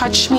touch